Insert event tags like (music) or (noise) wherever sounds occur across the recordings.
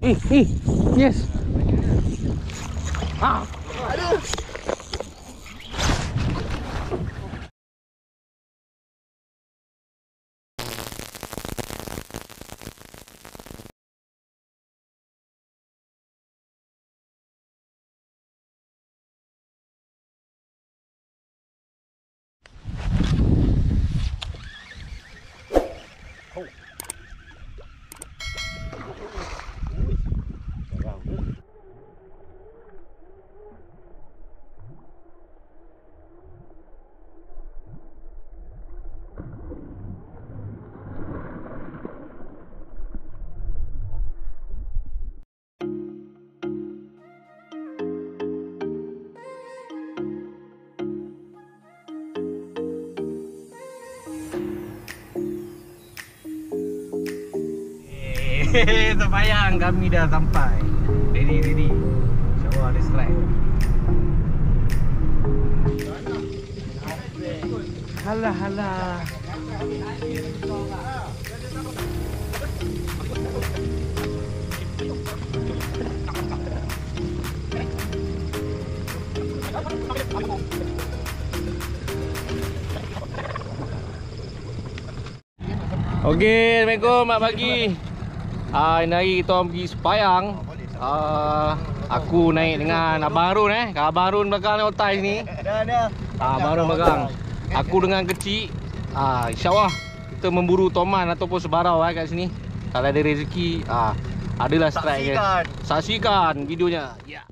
Eh, eh, yes. Ah, Eh, (laughs) payah kami dah sampai. Ready, ready. InsyaAllah ada strike. Halah, halah. Okey, Assalamualaikum mak pagi. Ini hari kita orang pergi Sepayang. Ah, aku naik dengan Abang Harun eh. Kak Abang Harun belakang ni otai sini. Dah dah. Ah, Abang Harun belakang. Aku dengan kecil. Ah, insya-Allah kita memburu toman ataupun sebarau eh kat sini. Kalau ada rezeki, ah, adalah strike dia. Saksikan. Saksikan videonya. Ya.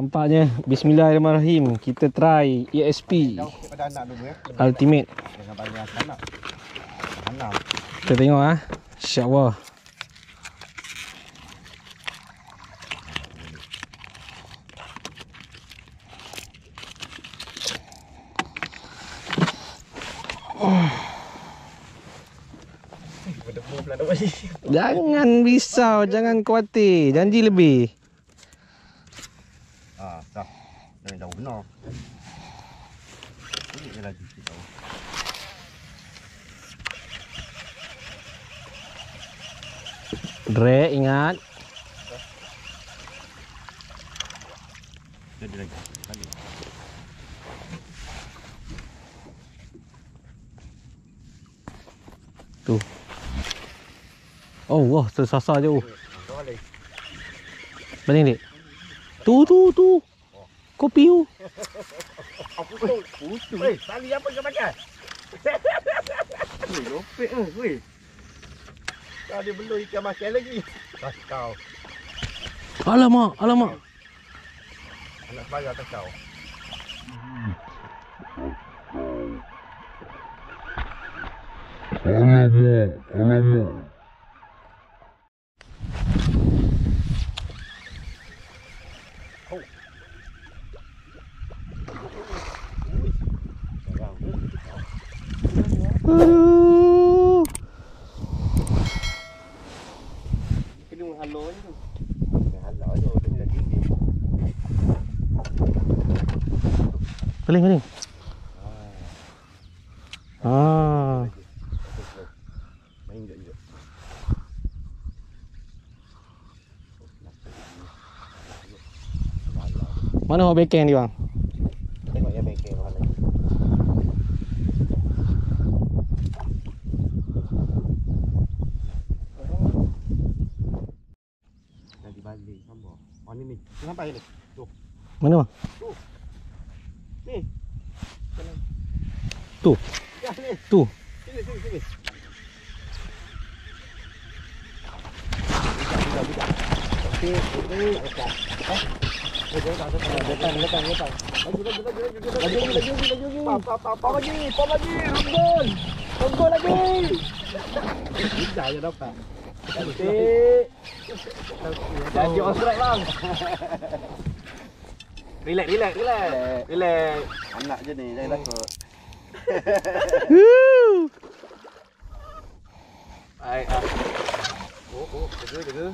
Nampaknya Bismillahirrahmanirrahim. Kita try ESP. Ultimate. Kita tengok ha. InsyaAllah. Jangan risau, jangan khawatir. Janji lebih. Drag ingat ada lagi. Tu Oh wah tersasar jauh Kau balik. Balik dek Tu tu tu Kopi tu Apa tu? Putu. Weh, tali apa kau pakai? Weh, lopek ah, weh. Kau ada belum ikan makan lagi. Kau. Alamak Alamak Anak sebarang atas kau. Alamak, alamak. Aduh lỗi lỗi rồi đừng là mà nó lên lên à Mana bằng? Oh ni ni. Ni sampai ni. Tu. Mana bang? Ni. Tu Ya ni. Tu Sini sini sini. Okey, ini dekat. Eh? Dekat, dekat, dekat, dekat, dekat. Laju, laju, laju, laju, laju, laju, laju, laju, laju. Pam, pam, pam, pam lagi, pam lagi, rombol. Rombol lagi. Bisa je dapat. Cantik. Jadi on strike bang. Relax, relax, relax. Relax. Anak je ni, jangan takut. (laughs) Baik, ah. Oh, oh, jaga, jaga.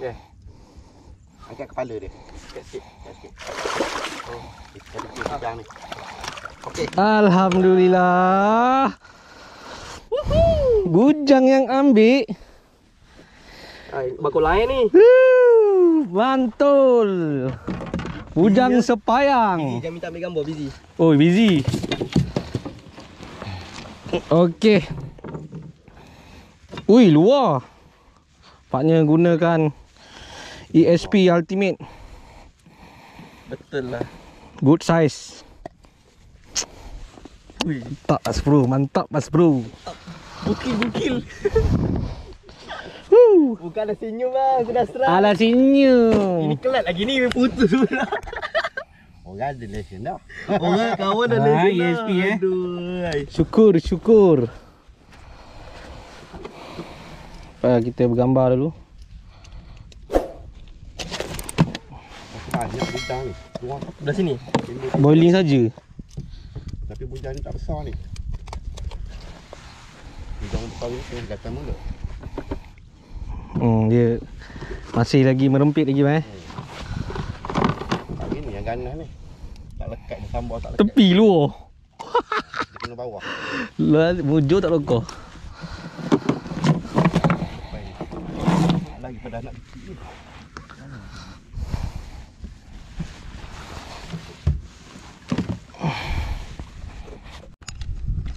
Yeah. Angkat kepala dia. sikit, sikit. Oh, kita ada pisang ni. Okey. Alhamdulillah. Bujang yang ambil. Bakul lain ni. Mantul. Bujang Busy, sepayang. Jangan minta ambil gambar busy. Oh, busy. Okey. Ui, luar. Paknya gunakan ESP Ultimate. Betul lah. Good size. Ui, Mantap mas bro, mantap mas bro. bukil-bukil. Bukan ada senyum lah, aku dah seram. Ala Ini senyum. kelat lagi ni putus pula. (laughs) Orang ada lesen dah. Orang kawan dah Ah, lesen ESP lah. eh. Aduh. Syukur, syukur. Uh, kita bergambar dulu. Banyak ni. Belah sini. Boiling saja. Tapi bujang ni tak besar ni. Bujang besar ni tengah gatal mulut. Hmm, dia masih lagi merempit lagi eh. Tak ni yang ganas ni. Tak lekat dia sambal tak lekat. Tepi luar. (laughs) Dia kena bawah. Lah, mujur tak lokor. Lagi pada anak kecil ni.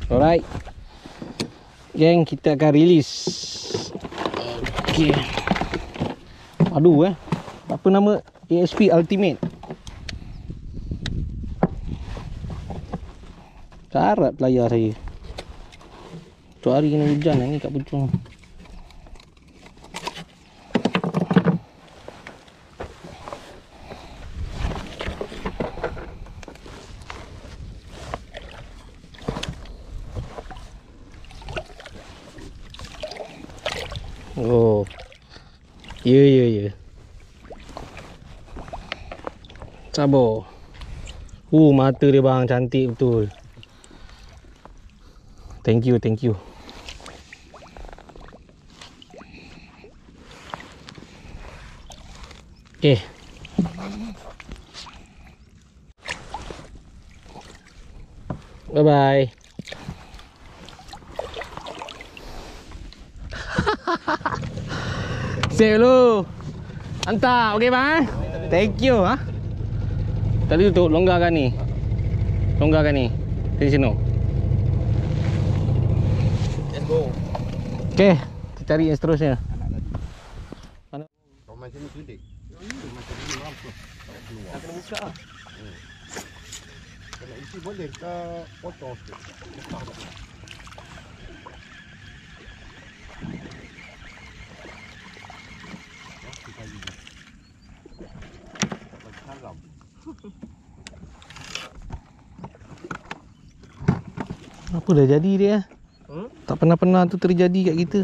Alright. Geng, kita akan release. Okay. Aduh eh. Apa nama? ASP Ultimate. Karat layar saya. Tu hari kena hujan ni kat pucung. Oh. Ya ya ya. Sabar. Uh mata dia bang cantik betul. Thank you, thank you. (laughs) Okay. Bye bye. Save dulu. Hantar, okey bang? eh? Thank you ha. Tadi tutup longgarkan ni. Longgarkan ni. Tensioner. Let's go. Okey, kita cari yang seterusnya. Kau main sini sudik. Macam ni mampu. Tak keluar. Nak kena buka lah. Kalau isi boleh kita potong sikit tu. Oh, kita lagi. Tak bagi salam. Apa dah jadi dia? Hmm? Tak pernah-pernah tu terjadi kat kita.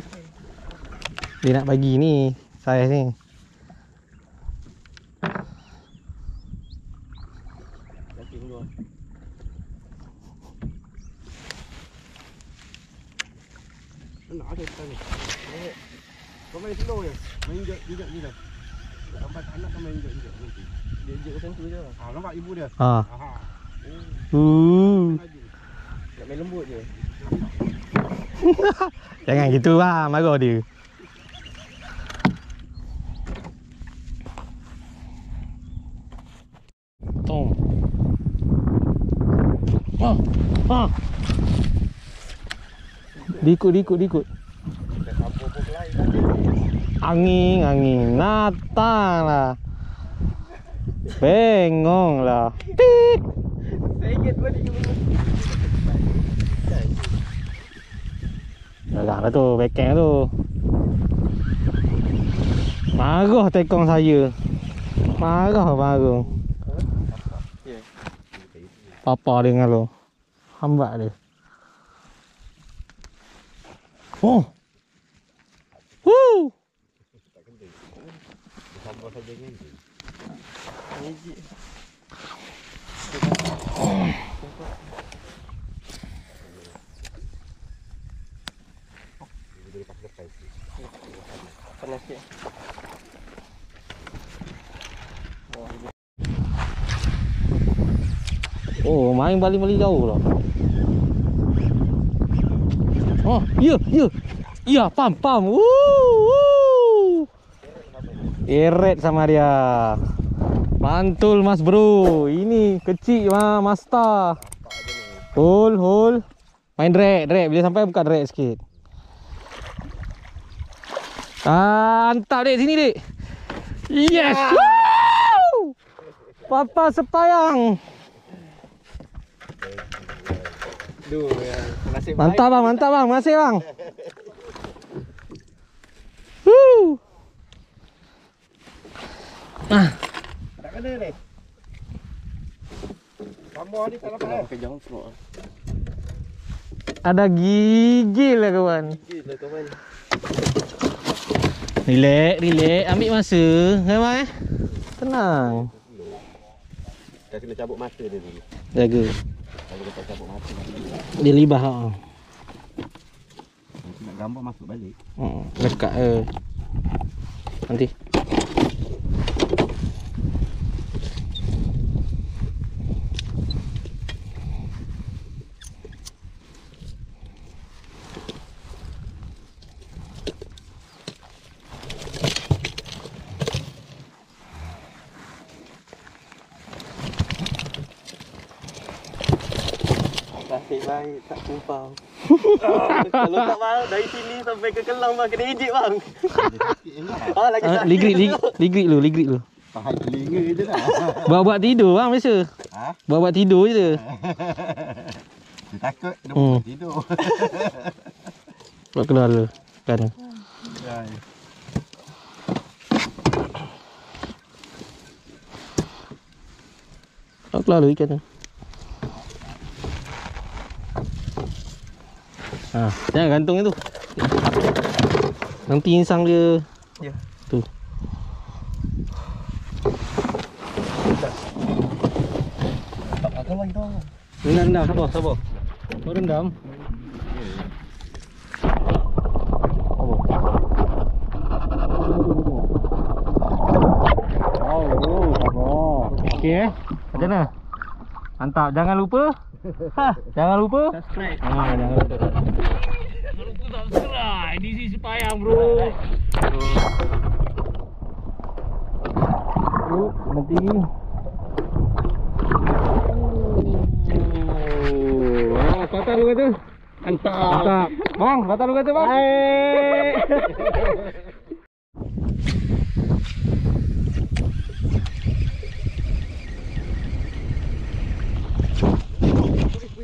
Dia nak bagi ni, saiz ni. Nak ada ni. Kau main slow je. Main jejak jejak je dah. Sampai anak kau main nanti. Dia je macam tu je. Ah, nampak ibu dia? Ha. Aha. Uh. Nak main lembut je. (laughs) Jangan gitu lah, marah dia. Tom. Ha. Ha. Dikut, dikut, dikut. Angin, angin. Natang lah. Bengong lah. Ingat balik ke mana. Gerak lah tu, backhand tu. Marah tekong saya. Marah. Ya. Papa dia dengan lo. Hambat dia. Oh. Woo. Sambal saja ni. Sikit. Oh, main balik-balik jauh lah. Oh, ya, ya. Ya, pam, pam. Woo, woo. Eret sama dia. Mantul mas bro. Ini kecil mah master. Hol, hol. Main drag, drag. Bila sampai buka drag sikit. Ah, Antap dek, sini dek. Yes. Woo! Papa sepayang. Duh, ya. Mantap bang, mantap bang. Masih bang. Woo. Ah, kena ni. Sambal ni tak dapat eh. Pakai jangan semua. ada gigil lah kawan. Gila kawan. Relax, relax. Ambil masa. Kan bang eh? Tenang. Dah kena cabut mata dia dulu. Jaga. Kalau kita cabut mata Dia libah. Ha. nak gambar masuk balik. Hmm, dekat eh. Nanti. Nasib baik tak tumpang. (laughs) Kalau tak bang, dari sini sampai ke Kelang bang kena ejek bang. Ah lagi Ah, sakit. ligrit, ligrit, ligrit lu, ligrit lu. Tahan telinga je dah. Buat-buat tidur bang biasa. ha? Buat-buat tidur je. (laughs) Dia takut dia Hmm. tidur. (laughs) Buat keluar dulu. Kan. Ya. Buat keluar dulu ikan tu. Ha, jangan gantung itu. Nanti insang dia. Ya. Tu. Tak akan lagi tu. Rendam, rendam. Sabar, sabar. Kau rendam. Okey eh. Macam mana? Mantap. Jangan lupa. Ha, jangan lupa. Subscribe. Ha, jangan lupa. Jangan lupa subscribe. This is payang bro. Bro, nanti ni. Oh, ah, patah lu kata. Mantap. Mantap. Bang, patah lu kata bang. Hai. (laughs)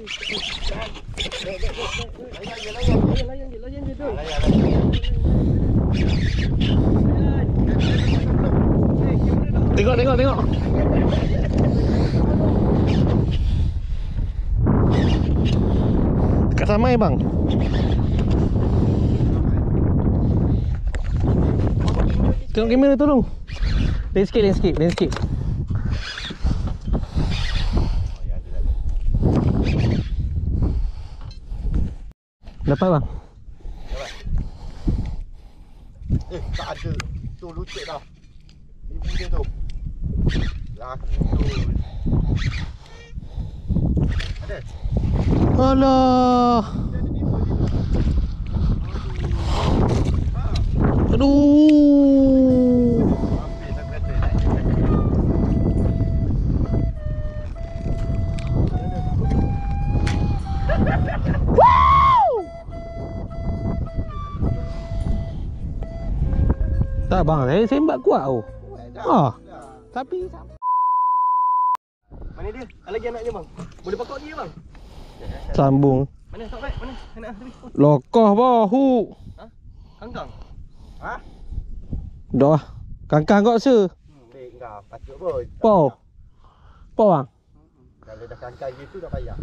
Tengok, tengok, tengok. Dekat samai bang. Tengok kamera tolong. Lain sikit, lain Dapat bang? Eh, tak ada. Tu lucik dah. Ibu dia tu. Laki tu. Ada? Alah. Aduh. Tak bang, saya sembak kuat tu. Ah. Tapi Mana dia? Ada lagi anak dia bang. Boleh pakok dia bang. sambung. Mana tak baik? Mana? Anak tadi. Lokoh bahu. Kangkang. Ha? Dah. Kangkang kau rasa. Hmm, baik kau. Patut pun. Tak Pau. Pau bang. Kalau dah kangkang gitu dah payah.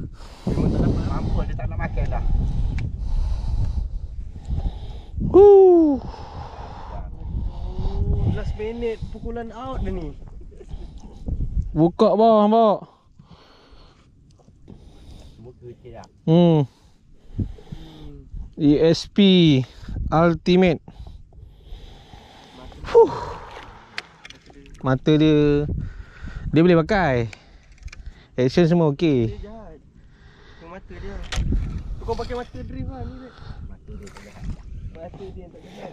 Memang tak dapat mampu dia tak nak makan dah. Minute pukulan out dia ni. Buka bawah bawa. Semua kecil dah. Hmm. ESP Ultimate. Huh. Mata dia dia boleh pakai. Action semua okey. Dia jahat. Tengok mata dia. Kau pakai mata drift lah ni. Mata dia tak jahat. Mata dia yang tak jahat.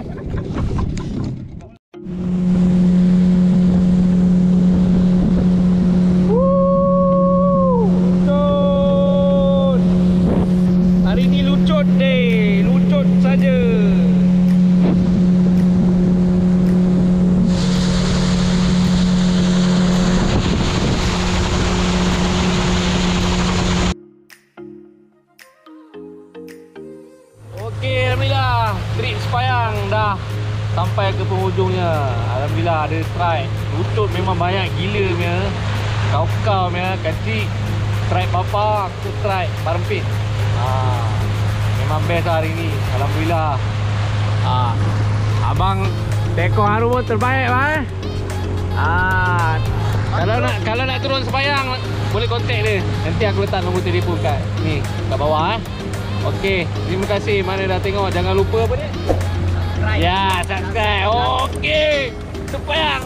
best lah hari ni. Alhamdulillah. Ha. Abang Teko Haru pun terbaik bang. eh. Ah, kalau nak kalau nak turun sepayang boleh kontak dia. Nanti aku letak nombor telefon kat ni kat bawah eh. Okey, terima kasih mana dah tengok. Jangan lupa apa dia? Ya, subscribe. Okey. Sepayang